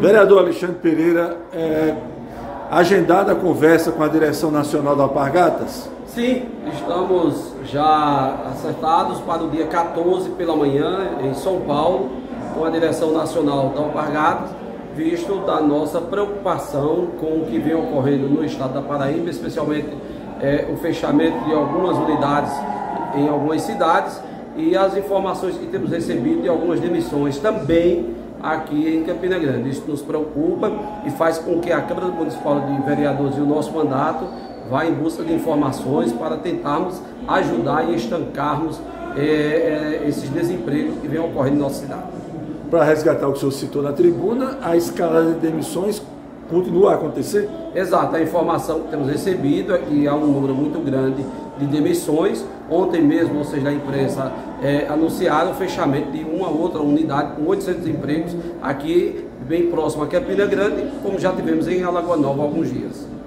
Vereador Alexandre Pereira, é, agendada a conversa com a direção nacional da Alpargatas? Sim, estamos já acertados para o dia 14 pela manhã em São Paulo, com a direção nacional da Alpargatas, visto da nossa preocupação com o que vem ocorrendo no estado da Paraíba, especialmente é, o fechamento de algumas unidades em algumas cidades e as informações que temos recebido de algumas demissões também aqui em Campina Grande. Isso nos preocupa e faz com que a Câmara Municipal de Vereadores e o nosso mandato vá em busca de informações para tentarmos ajudar e estancarmos é, é, esses desempregos que vêm ocorrendo em nossa cidade. Para resgatar o que o senhor citou na tribuna, a escala de demissões continua a acontecer? Exato, a informação que temos recebido é que há um número muito grande de demissões. Ontem mesmo, vocês da imprensa é, anunciaram o fechamento de uma outra unidade com 800 empregos aqui bem próximo a Campina Grande, como já tivemos em Alagoa Nova há alguns dias.